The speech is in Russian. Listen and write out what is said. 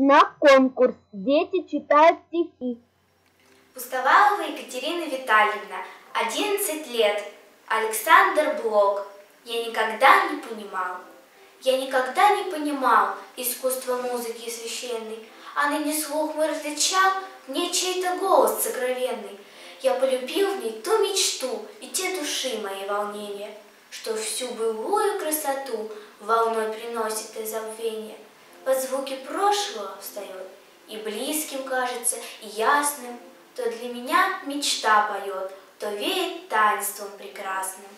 на конкурс. Дети читают стихи. Пустовалова Екатерина Витальевна, 11 лет, Александр Блок. Я никогда не понимал. Я никогда не понимал искусство музыки священной, а ныне слух мой различал в ней чей-то голос сокровенный. Я полюбил в ней ту мечту и те души мои волнения, что всю былую красоту волной приносит из забвения. Под звуки прошлого встает, и близким кажется, и ясным, то для меня мечта поет, то веет таинством прекрасным.